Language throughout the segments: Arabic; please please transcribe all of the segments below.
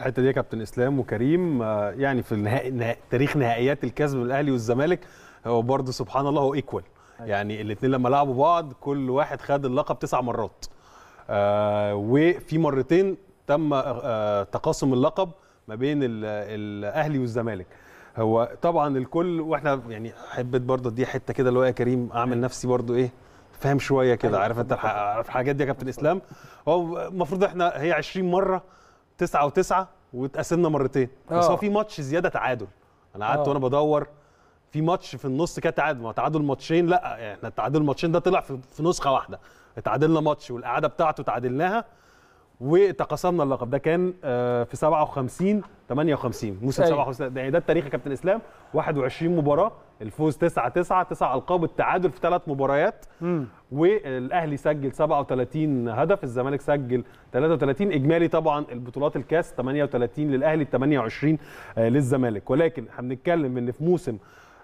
الحته دي يا كابتن اسلام وكريم. آه، يعني في النهائي نها- تاريخ نهائيات الكاس بين الاهلي والزمالك هو برضه سبحان الله هو ايكوال يعني الاثنين لما لعبوا بعض كل واحد خد اللقب تسع مرات. آه وفي مرتين تم آه تقاسم اللقب ما بين ال- الاهلي والزمالك. هو طبعا الكل وإحنا يعني حبيت برضه دي حتة كده اللي هو يا كريم أعمل نفسي برضه إيه فاهم شوية كده. أيوة، عارف أنت الحاجات دي يا كابتن إسلام؟ هو المفروض إحنا هي 20 مرة تسعة وتسعة واتقاسمنا مرتين. بس آه. هو في ماتش زيادة تعادل. أنا قعدت آه. وأنا بدور في ماتش في النص كده تعادل. ما تعادل ماتشين لأ إحنا التعادل الماتشين ده طلع في, في نسخة واحدة. اتعادلنا ماتش والقعدة بتاعته تعادلناها وتقاسمنا اللقب. ده كان آه، في 57 58 موسم أيوة. 57 ده, ده التاريخ يا كابتن إسلام. 21 مباراة الفوز 9 9 9 ألقاب التعادل في ثلاث مباريات. والأهلي سجل 37 هدف الزمالك سجل 33 إجمالي طبعا البطولات الكاس 38 للأهلي 28 آه، للزمالك. ولكن إحنا بنتكلم إن في موسم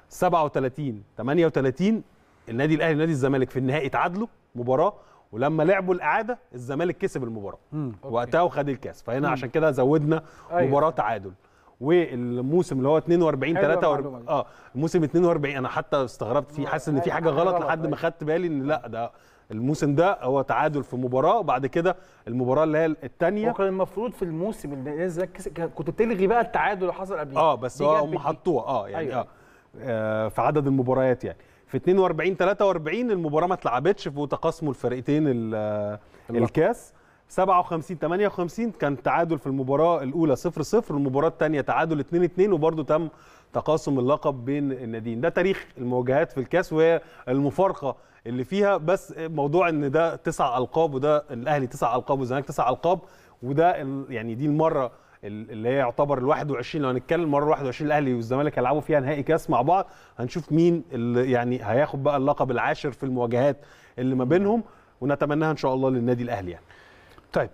37 38 النادي الأهلي ونادي الزمالك في النهائي تعادلوا مباراة ولما لعبوا الإعادة الزمالك كسب المباراة. وقتها وخد الكاس. فهنا عشان كده زودنا أيوة. مباراة تعادل. والموسم اللي هو 42 حلوة 43 المعلومة دي. آه الموسم 42 أنا حتى استغربت فيه حاسس إن في حاجة غلط لحد ما. خدت بالي إن لا ده الموسم ده هو تعادل في مباراة وبعد كده المباراة اللي هي الثانية وكان المفروض في الموسم اللي كنت تلغي بقى التعادل اللي حصل قبليه آه بس هو هم. حطوها آه يعني أيوة. آه. آه في عدد المباريات يعني في 42 43 المباراة ما اتلعبتش في تقاسموا الفرقتين ال- آه، الكاس 57 58 كان تعادل في المباراة الأولى 0 0 المباراة الثانية تعادل 2 2 وبرده تم تقاسم اللقب بين الناديين. ده تاريخ المواجهات في الكاس وهي المفارقه اللي فيها بس موضوع إن ده تسع ألقاب وده الأهلي تسع ألقاب والزمالك تسع ألقاب وده يعني دي المرة ال- اللي هي يعتبر ال 21 لو هنتكلم المره ال 21 الأهلي والزمالك هيلعبوا فيها نهائي كاس مع بعض. هنشوف مين اللي يعني هياخد بقى اللقب العاشر في المواجهات اللي ما بينهم ونتمناها إن شاء الله للنادي الأهلي يعني. طيب